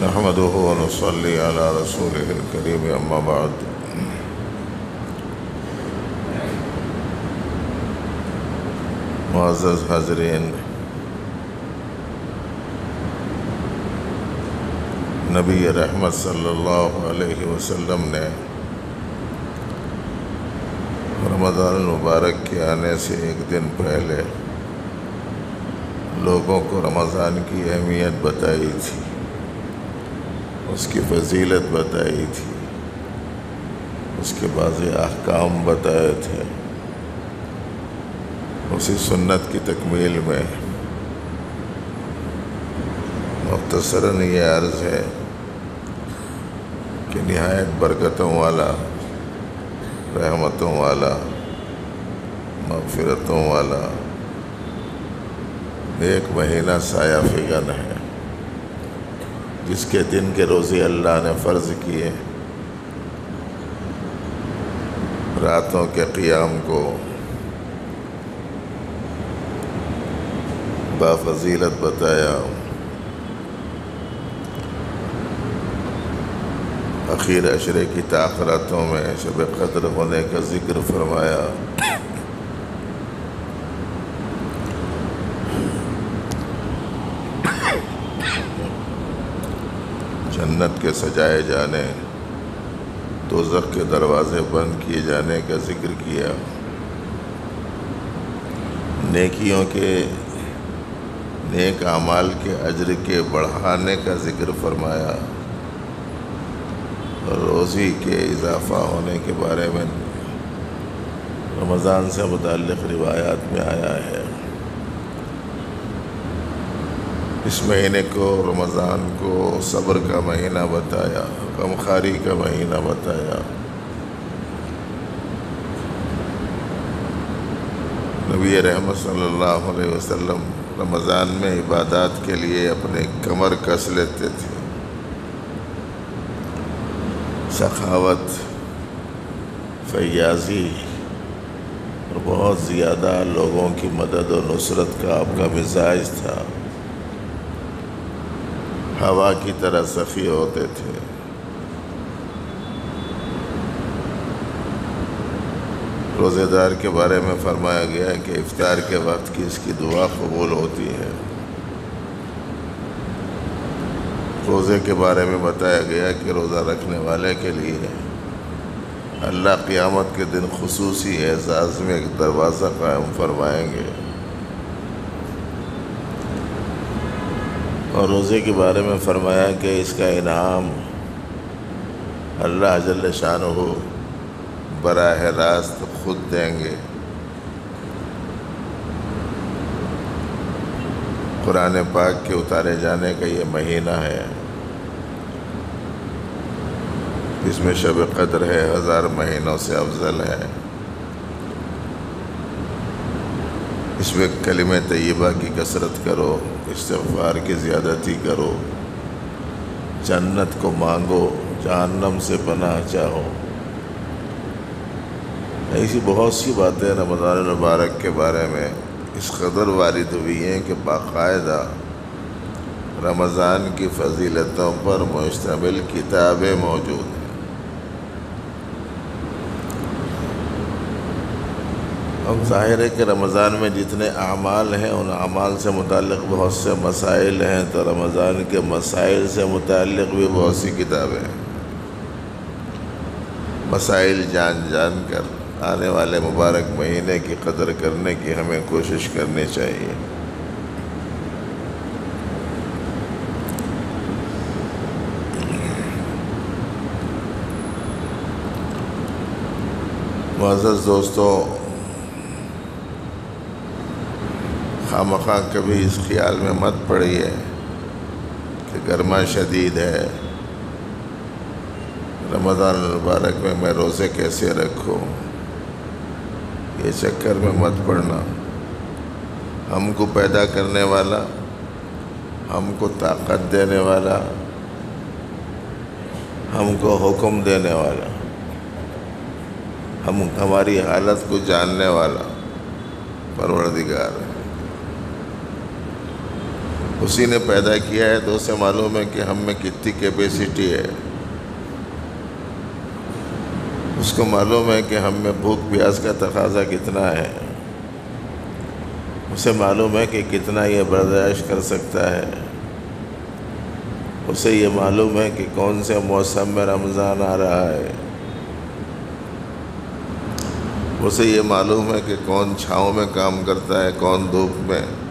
नहमदुहु व नसल्ली अला रसूलिहिल करीम अम्मा बाद हाज़रीन नबी रहमत सल्लल्लाहु अलैहि वसल्लम ने रमज़ान मुबारक के आने से एक दिन पहले लोगों को रमज़ान की अहमियत बताई थी उसकी फजीलत बताई थी। उसके बाज़ अहकाम बताए थे। उसी सुन्नत की तकमील में मुख्तसरन ये अर्ज़ है कि नहायत बरकतों वाला, रहमतों वाला, मगफ़रतों वाला एक महीना साया फिगन है। जिसके दिन के रोज़े अल्लाह ने फ़र्ज़ किए रातों के क़ियाम को बाफजीलत बताया। आखिर अशरे की ताखरातों में शब कदर होने का ज़िक्र फरमाया। जन्नत के सजाए जाने, दोजख के दरवाज़े बंद किए जाने का ज़िक्र किया। नेकियों के, नेक अमाल के अजर के बढ़ाने का ज़िक्र फरमाया। रोज़ी के इजाफ़ा होने के बारे में रमज़ान से मुतक़ रिवायात में आया है। इस महीने को, रमज़ान को, सब्र का महीना बताया, गमखारी का महीना बताया। नबी रहमत सल्लल्लाहु अलैहि वसल्लम रमज़ान में इबादत के लिए अपने कमर कस लेते थे। सखावत, फयाजी और बहुत ज़्यादा लोगों की मदद और नुसरत का आपका मिजाज था। हवा की तरह सफ़ी होते थे। रोज़ेदार के बारे में फरमाया गया है कि इफ्तार के वक्त की इसकी दुआ कबूल होती है। रोज़े के बारे में बताया गया कि रोज़ा रखने वाले के लिए अल्लाह क़ियामत के दिन खसूसी एजाज़ में एक दरवाज़ा कायम फरमाएँगे। और रोज़े के बारे में फ़रमाया कि इसका इनाम अल्लाह जल शान हो बराह रास्त खुद देंगे। कुरान पाक के उतारे जाने का ये महीना है। इसमें शब कदर है, हज़ार महीनों से अफजल है। इसमें कलिम तय्यबा की कसरत करो। इस्तफ़ार की ज़्यादती करो। जन्नत को मांगो, जहन्नम से पनाह चाहो। ऐसी बहुत सी बातें रमज़ान मुबारक के बारे में इस कदर वारिद हुई हैं कि बाकायदा रमज़ान की फजीलतों पर मुश्तमिल किताबें मौजूद हैं। अब ज़ाहिर है कि रमज़ान में जितने अमाल हैं, उन अमाल से मुतक़ बहुत से मसाइल हैं तो रमज़ान के मसाइल से मुतक़ भी बहुत सी किताबें हैं। मसाइल जान जान कर आने वाले मुबारक महीने की कदर करने की हमें कोशिश करनी चाहिए। मुआज़ दोस्तों खाम कभी इस ख्याल में मत पड़िए कि गर्मा शदीद है। रमज़ान मुबारक में मैं रोज़े कैसे रखूँ? ये चक्कर में मत पड़ना। हमको पैदा करने वाला, हमको ताकत देने वाला, हमको हुक्म देने वाला, हम, हमारी हालत को जानने वाला परवरदिगार है। उसी ने पैदा किया है तो उसे मालूम है कि हम में कितनी कैपेसिटी है। उसको मालूम है कि हम में भूख प्यास का तकाजा कितना है। उसे मालूम है कि कितना ये बर्दाश्त कर सकता है। उसे ये मालूम है कि कौन से मौसम में रमज़ान आ रहा है। उसे ये मालूम है कि कौन छाँव में काम करता है, कौन धूप में।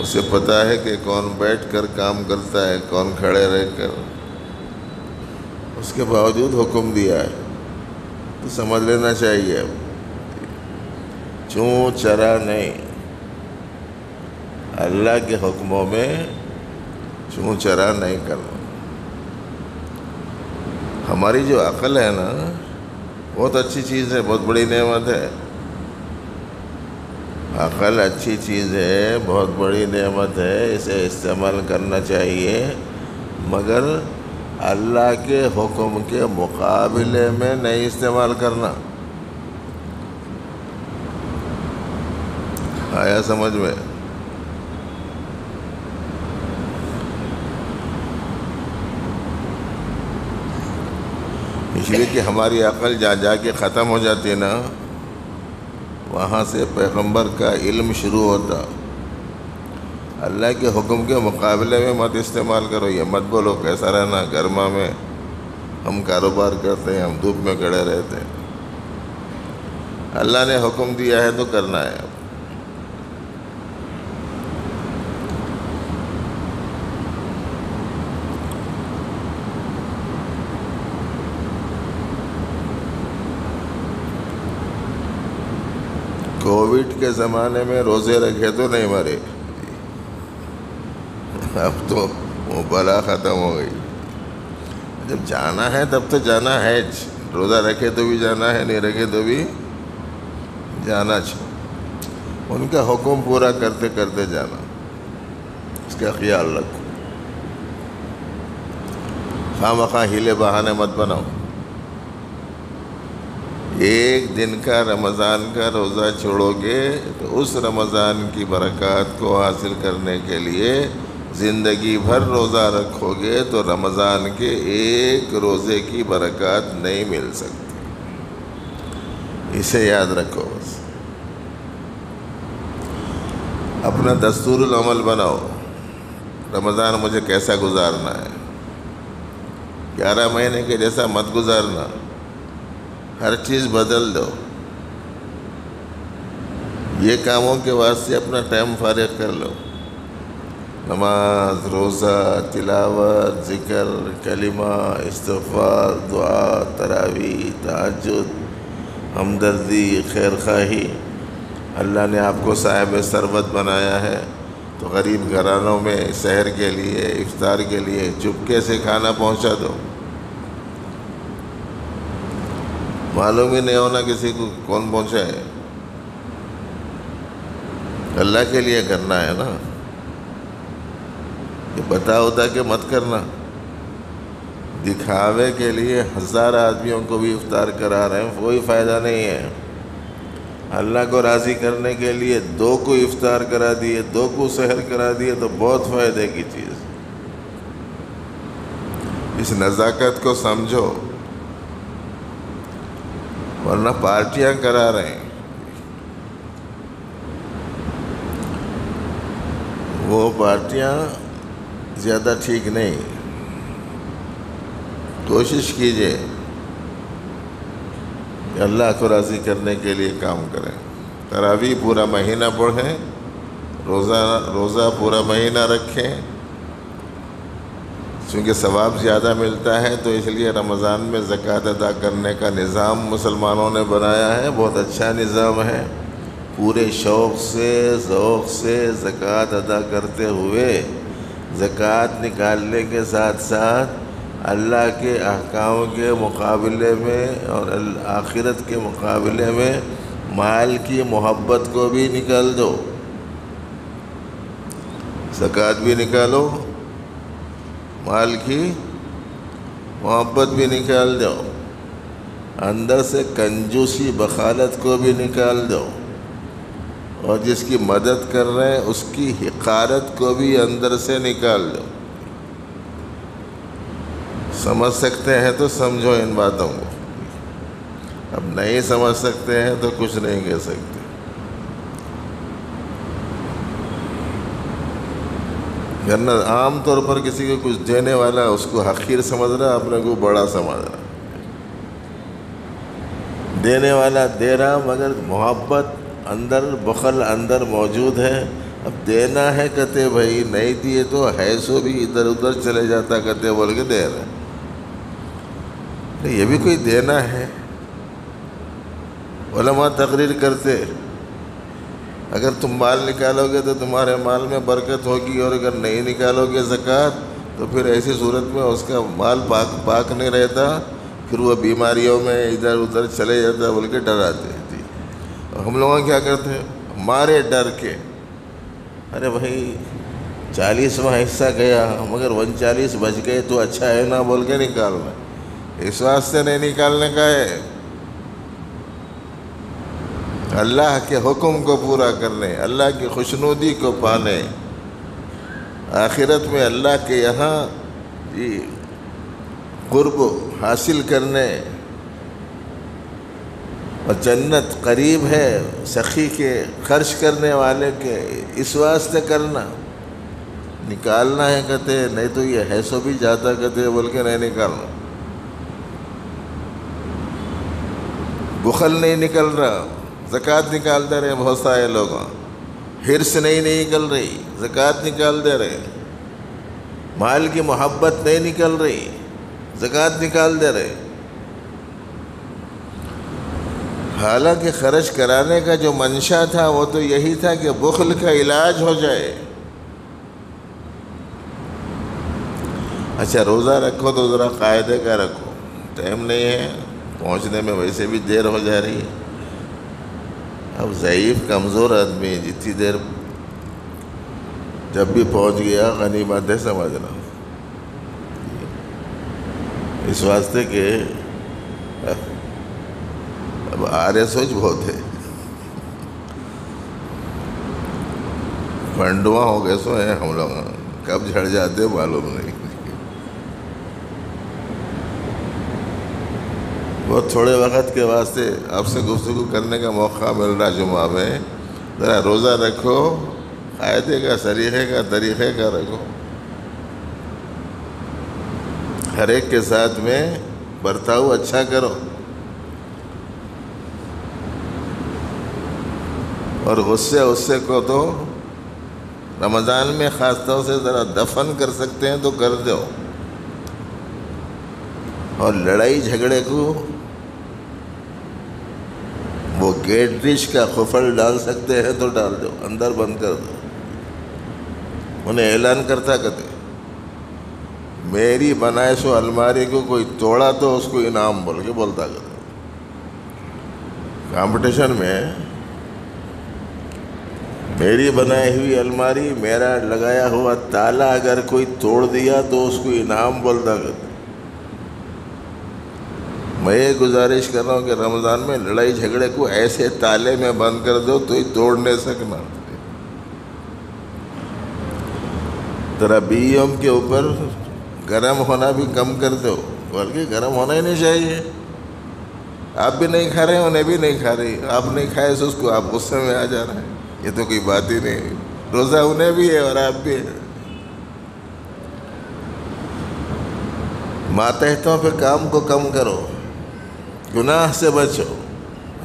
उसे पता है कि कौन बैठकर काम करता है, कौन खड़े रहकर। उसके बावजूद हुक्म दिया है। तो समझ लेना चाहिए अब चूँ चरा नहीं, अल्लाह के हुक्मों में चूँ चरा नहीं करना। हमारी जो अकल है ना, बहुत अच्छी चीज़ है, बहुत बड़ी नेमत है। अकल अच्छी चीज़ है, बहुत बड़ी नेमत है, इसे इस्तेमाल करना चाहिए। मगर अल्लाह के हुक्म के मुकाबले में नहीं इस्तेमाल करना। आया समझ में? इसलिए कि हमारी अकल जा जा के ख़त्म हो जाती है ना वहाँ से पैगंबर का इल्म शुरू होता। अल्लाह के हुक्म के मुकाबले में मत इस्तेमाल करो, ये मत बोलो, कैसा रहना, गर्मा में। हम कारोबार करते हैं, हम धूप में खड़े रहते हैं। अल्लाह ने हुक्म दिया है तो करना है। कोविड के ज़माने में रोज़े रखे तो नहीं मरे। अब तो वो बला ख़त्म हो गई। जब जाना है, तब तो जाना है रोज़ा रखे तो भी जाना है, नहीं रखे तो भी जाना चाहिए उनका हुक्म पूरा करते करते जाना। इसका ख्याल रखो। खाम खा हिले बहाने मत बनाओ। एक दिन का रमज़ान का रोज़ा छोड़ोगे तो उस रमज़ान की बरक़ात को हासिल करने के लिए ज़िंदगी भर रोज़ा रखोगे तो रमज़ान के एक रोज़े की बरक़ात नहीं मिल सकती। इसे याद रखो बस। अपना दस्तूरुल अमल बनाओ। रमज़ान मुझे कैसा गुजारना है? ग्यारह महीने के जैसा मत गुजारना। हर चीज़ बदल दो। ये कामों के वास्ते अपना टाइम फारिग कर लो। नमाज़, रोज़ा, तिलावत, ज़िक्र, कलिमा इस्तफ़ार दुआ, तरावी तहजद हमदर्दी खैर खाही अल्लाह ने आपको साहिब सरबत बनाया है। तो गरीब घरानों में शहर के लिए, इफ्तार के लिए चुपके से खाना पहुँचा दो। मालूम ही नहीं होना किसी को कौन पहुँचा अल्लाह के लिए करना है ना। ये बता होता कि मत करना। दिखावे के लिए हज़ार आदमियों को भी इफ्तार करा रहे हैं, कोई फ़ायदा नहीं है। अल्लाह को राज़ी करने के लिए दो को इफ्तार करा दिए, दो को सहर करा दिए तो बहुत फ़ायदे की चीज़। इस नज़ाकत को समझो। वरना पार्टियाँ करा रहे हैं। वो पार्टियाँ ज़्यादा ठीक नहीं। कोशिश कीजिए कि अल्लाह को राज़ी करने के लिए काम करें। तरावी पूरा महीना पढ़ें, रोज़ा रोज़ा पूरा महीना रखें। चूँकि सवाब ज़्यादा मिलता है तो इसलिए रमज़ान में ज़क़़त अदा करने का निज़ाम मुसलमानों ने बनाया है। बहुत अच्छा निज़ाम है। पूरे शौक़ से, ज़ौक़ से ज़क़़त अदा करते हुए ज़क़़त निकालने के साथ साथ अल्लाह के अहकाम के मुकाबले में और आखिरत के मुकाबले में माल की मोहब्बत को भी निकाल दो। ज़क़़त भी निकालो माल की मोहब्बत भी निकाल दो। अंदर से कंजूसी, बखालत को भी निकाल दो। और जिसकी मदद कर रहे हैं, उसकी हिकारत को भी अंदर से निकाल दो। समझ सकते हैं तो समझो इन बातों को। अब नहीं समझ सकते हैं तो कुछ नहीं कह सकते। वरना आम तौर पर किसी को कुछ देने वाला उसको हकीर समझ रहा अपने को बड़ा समझ रहा देने वाला दे रहा मगर मोहब्बत अंदर, बखल अंदर मौजूद है। अब देना है, कहते भाई, नहीं दिए तो है सो भी, इधर उधर चले जाता, कहते बोल के दे रहे ये भी कोई देना है? ओलमा तकरीर करते अगर तुम माल निकालोगे तो तुम्हारे माल में बरकत होगी, और अगर नहीं निकालोगे ज़क़़त तो फिर ऐसी सूरत में उसका माल पाक पाक नहीं रहता। फिर वह बीमारियों में इधर उधर चले जाता बोल के डराते थी। हम लोग क्या करते? मारे डर के। अरे भाई, चालीसवा हिस्सा गया, मगर वन चालीस बच गए तो अच्छा है ना बोल के निकालना। इस वास्ते नहीं निकालने का है। अल्लाह के हुक्म को पूरा करने, अल्लाह की खुशनुदी को पाने। आखिरत में अल्लाह के यहाँ जी कुर्ब हासिल करने। और जन्नत करीब है, सखी के खर्च करने वाले के इस वास्ते करना। निकालना है कहते नहीं तो ये है सो भी जाता कहते बोल के नहीं निकालना। बुखल नहीं निकल रहा। ज़क़़त निकाल दे रहे बहुत सारे लोग। हिरस नहीं निकल रही, ज़क़़त निकाल दे रहे। माल की मोहब्बत नहीं निकल रही, ज़क़़त निकाल दे रहे। हालाँकि खर्च कराने का जो मंशा था, वो तो यही था कि बुखल का इलाज हो जाए। अच्छा रोज़ा रखो तो ज़रा कायदे का रखो। टाइम नहीं है, पहुँचने में वैसे भी देर हो जा रही है। अब ज़यीफ़, कमज़ोर आदमी जितनी देर जब भी पहुँच गया, गनीमत है, समझना। इस वास्ते के, अब आर्य सोच बहुत है। फंडुआ हो गए, सो हैं हम लोग। कब झड़ जाते मालूम नहीं। बहुत थोड़े वक्त के वास्ते आपसे गुफ्तु करने का मौका मिल रहा जुमा में। ज़रा रोज़ा रखो कायदे का सरीक़े का तरीक़े का रखो। हर एक के साथ में बर्ताव अच्छा करो। और गुस्से उससे को तो रमज़ान में ख़ास तौर से ज़रा दफन कर सकते हैं तो कर दो। और लड़ाई झगड़े को वो गेट रिच का खुफल डाल सकते हैं तो डाल दो, अंदर बंद कर दो। उन्हें ऐलान करता कहते मेरी बनाए सो अलमारी को कोई तोड़ा तो उसको इनाम बोल के बोलता कहते कंपटीशन में मेरी बनाई हुई अलमारी, मेरा लगाया हुआ ताला अगर कोई तोड़ दिया तो उसको इनाम बोलता कहते मैं ये गुजारिश कर रहा हूँ कि रमज़ान में लड़ाई झगड़े को ऐसे ताले में बंद कर दो तो ही तोड़ नहीं सकना। बीएम के ऊपर गर्म होना भी कम कर दो, बल्कि गर्म होना ही नहीं चाहिए। आप भी नहीं खा रहे हैं, उन्हें भी नहीं खा रही आप नहीं खाए तो उसको आप गुस्से में आ जा रहे हैं। ये तो कोई बात ही नहीं। रोज़ा उन्हें भी है और आप भी है। मातहतों पे काम को कम करो। गुनाह से बचो।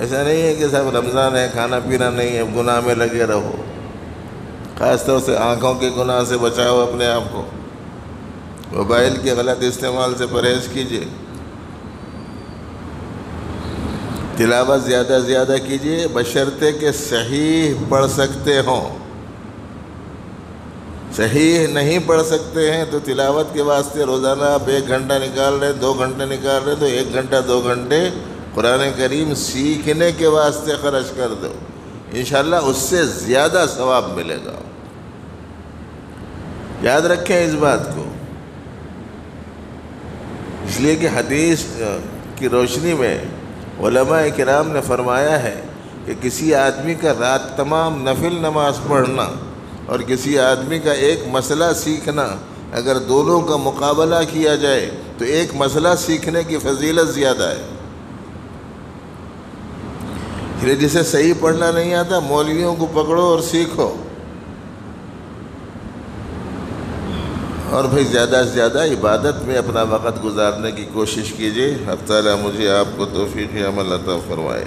ऐसा नहीं है कि सब रमज़ान है खाना पीना नहीं है, गुनाह में लगे रहो। ख़ास तौर से आँखों के गुनाह से बचाओ अपने आप को। मोबाइल के गलत इस्तेमाल से परहेज़ कीजिए। तिलावत ज़्यादा ज़्यादा कीजिए, बशर्ते के सही पढ़ सकते हों। सही नहीं पढ़ सकते हैं तो तिलावत के वास्ते रोज़ाना आप एक घंटा निकाल रहे, दो घंटे निकाल रहे तो एक घंटा, दो घंटे कुरान करीम सीखने के वास्ते खर्च कर दो। इन उससे ज़्यादा सवाब मिलेगा। याद रखें इस बात को। इसलिए कि हदीस की रोशनी में कराम ने फरमाया है कि किसी आदमी का रात तमाम नफिल नमाज़ पढ़ना और किसी आदमी का एक मसला सीखना, अगर दोनों का मुकाबला किया जाए तो एक मसला सीखने की फजीलत ज़्यादा है। इसलिए जिसे सही पढ़ना नहीं आता, मौलवियों को पकड़ो और सीखो। और भाई, ज़्यादा से ज़्यादा इबादत में अपना वक़्त गुजारने की कोशिश कीजिए। अब ताला मुझे आपको तोफ़ी अमल अता फरमाए।